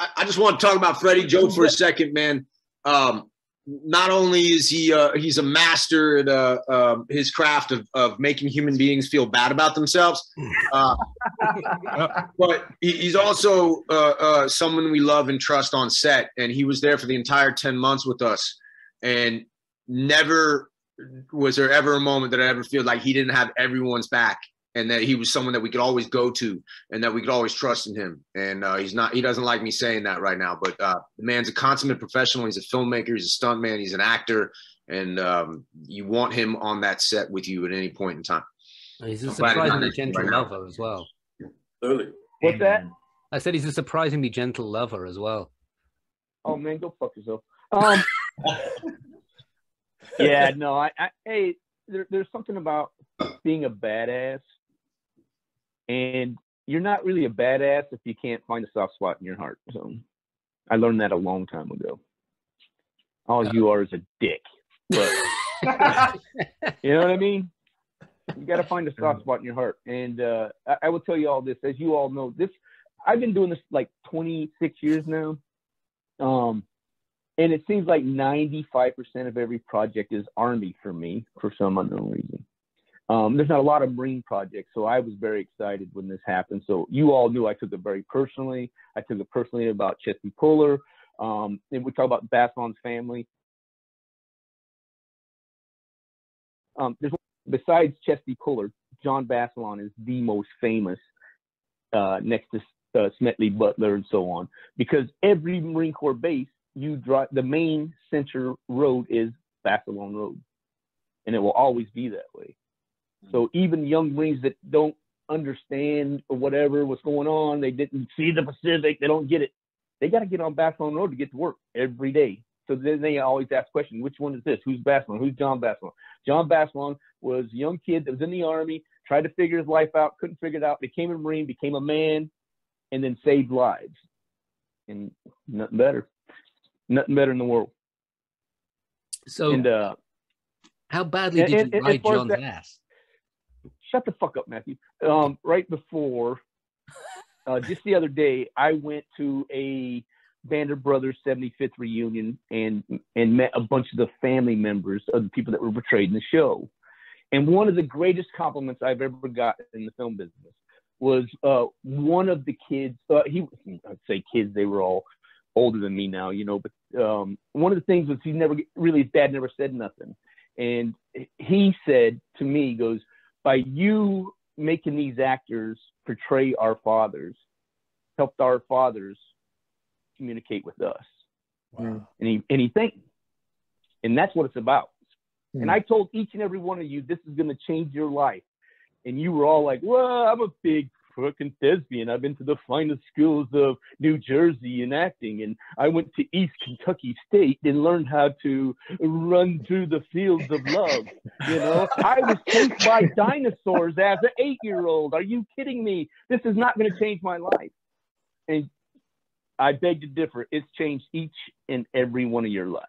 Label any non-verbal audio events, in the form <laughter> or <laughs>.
I, I just want to talk about Freddie Joe for a second, man. Um, not only is he uh, he's a master at uh, uh, his craft of, of making human beings feel bad about themselves, <laughs> uh, but he, he's also uh, uh, someone we love and trust on set. And he was there for the entire ten months with us, and never was there ever a moment that I ever feel like he didn't have everyone's back and that he was someone that we could always go to and that we could always trust in him. And uh, he's not, he doesn't like me saying that right now, but uh, the man's a consummate professional. He's a filmmaker, he's a stuntman, he's an actor, and um, you want him on that set with you at any point in time. He's a surprisingly gentle right lover as well. Clearly. What's that? I said he's a surprisingly gentle lover as well. Oh man, go fuck yourself. Um, <laughs> yeah, no, I, I hey, there, there's something about being a badass and you're not really a badass if you can't find a soft spot in your heart. So I learned that a long time ago. All you are is a dick. But <laughs> you know what I mean? You got to find a soft spot in your heart. And uh, I, I will tell you all this, as you all know, this I've been doing this like 26 years now. Um, and it seems like 95% of every project is Army for me for some unknown reason. Um, there's not a lot of marine projects, so I was very excited when this happened. So you all knew I took it very personally. I took it personally about Chesty Puller. Um, and we talk about Basilone's family. Um, there's besides Chesty Puller, John Baslon is the most famous uh, next to uh, Smedley Butler and so on, because every Marine Corps base, you drive the main center road is Basilone Road, and it will always be that way. So even young Marines that don't understand or whatever what's going on, they didn't see the Pacific, they don't get it. They got to get on Basilone Road to get to work every day. So then they always ask questions, which one is this? Who's Basilone? Who's John Basilone? John Basilone was a young kid that was in the army, tried to figure his life out, couldn't figure it out, became a Marine, became a man, and then saved lives. And nothing better. Nothing better in the world. So and uh how badly did and, you ride John's that, ass? Shut the fuck up, Matthew. Um, right before, uh, just the other day, I went to a Band of Brothers 75th reunion and and met a bunch of the family members of the people that were portrayed in the show. And one of the greatest compliments I've ever gotten in the film business was uh, one of the kids. Uh, he, I'd say kids, they were all older than me now, you know. But um, one of the things was he never really his dad never said nothing, and he said to me, he goes, by you making these actors portray our fathers, helped our fathers communicate with us. Wow. And he and he thanked me. And that's what it's about. Mm. And I told each and every one of you, this is going to change your life. And you were all like, well, I'm a big fucking thespian. I've been to the finest schools of New Jersey in acting, and I went to East Kentucky State and learned how to run through the fields of love. You know, I was chased by dinosaurs as an eight-year-old. Are you kidding me? This is not going to change my life. And I beg to differ. It's changed each and every one of your lives.